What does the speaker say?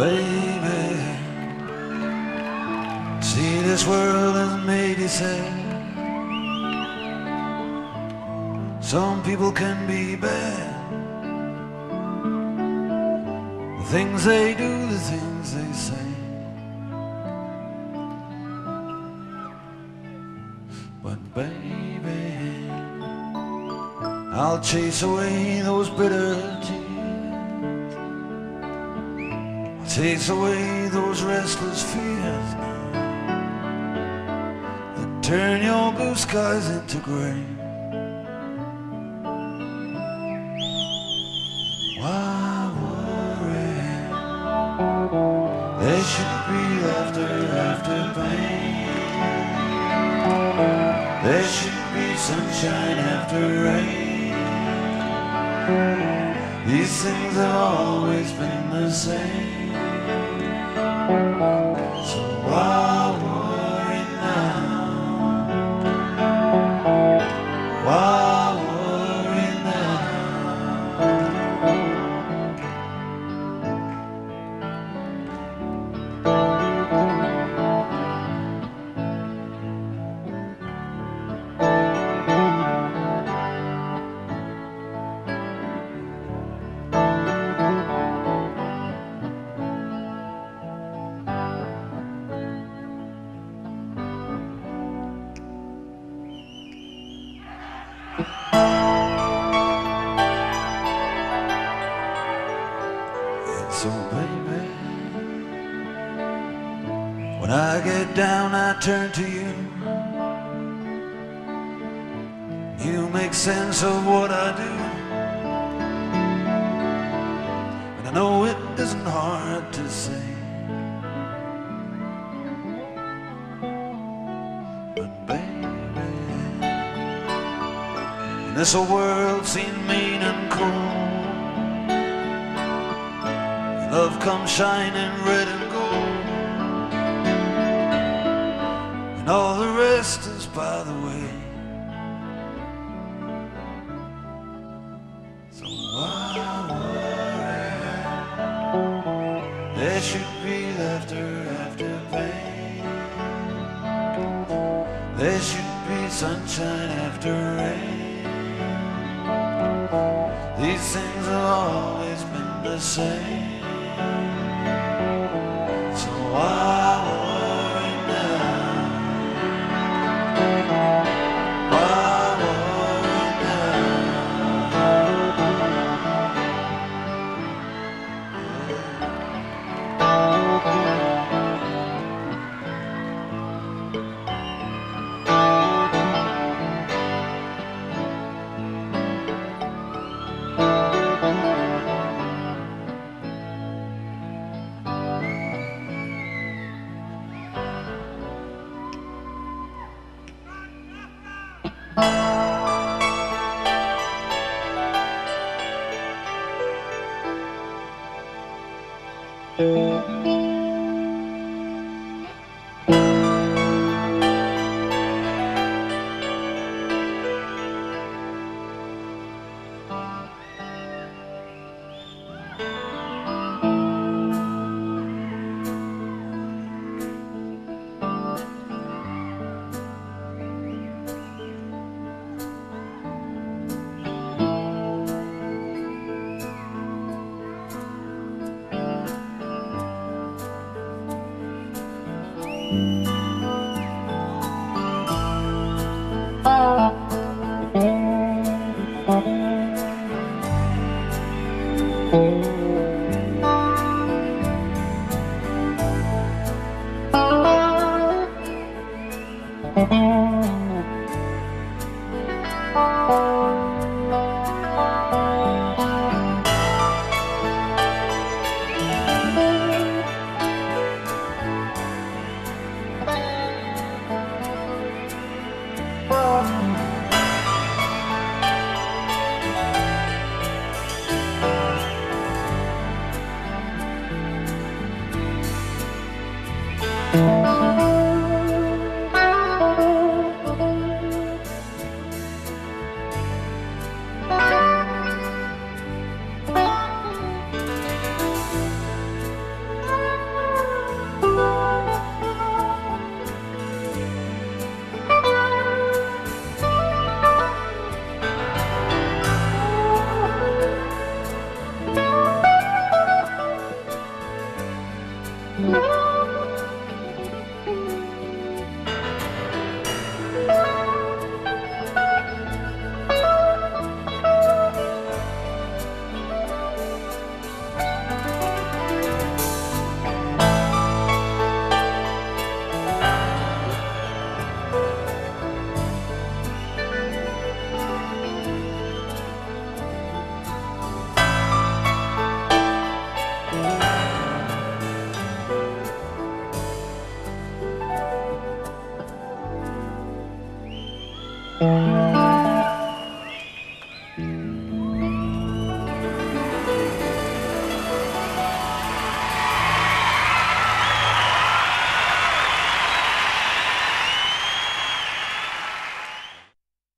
baby. See, this world has made you sad. Some people can be bad. The things they do, the things they say. But baby, I'll chase away those bitter I'll away those restless fears that turn your blue skies into gray. Why worry? There should be laughter after pain. There should be sunshine after rain. These things have always been the same. So why so, baby, when I get down, I turn to you. You make sense of what I do. And I know it isn't hard to say. But, baby, this world seems mean and cold. Love comes shining red and gold. And all the rest is by the way. So why worry? There should be laughter after pain. There should be sunshine after rain. These things have always been the same. So thank you. Música